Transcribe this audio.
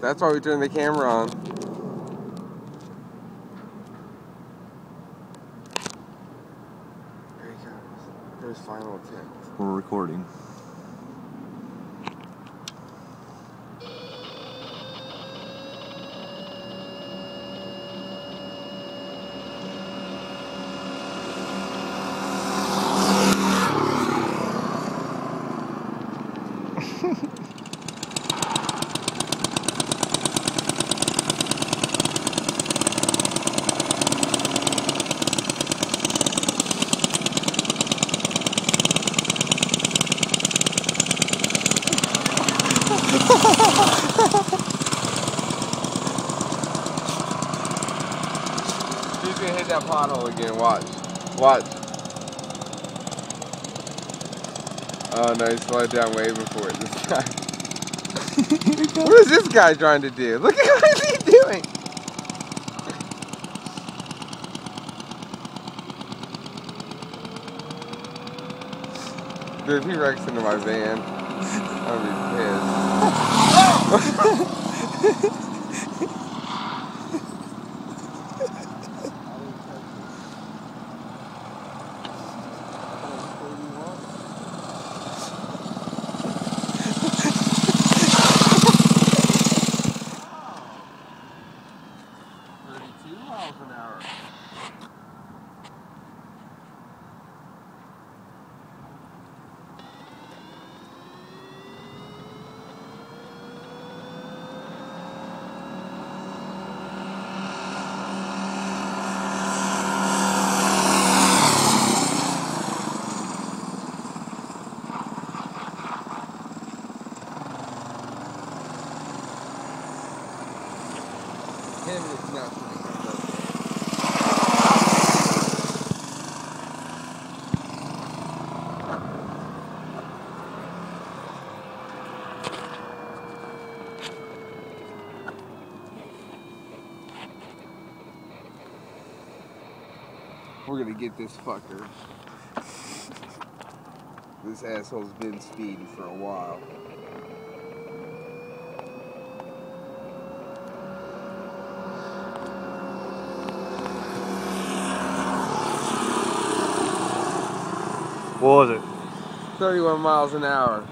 That's why we turned the camera on. There he goes. There's final attempt. We're recording. hit that pothole again. Watch. Watch. Oh no, he slowed down way before it. This guy. what is this guy trying to do? Look at what is he doing? Dude, if he wrecks into my van, I'll be pissed. miles an hour. Him is not We're gonna get this fucker. This asshole's been speeding for a while. What was it? 31 miles an hour.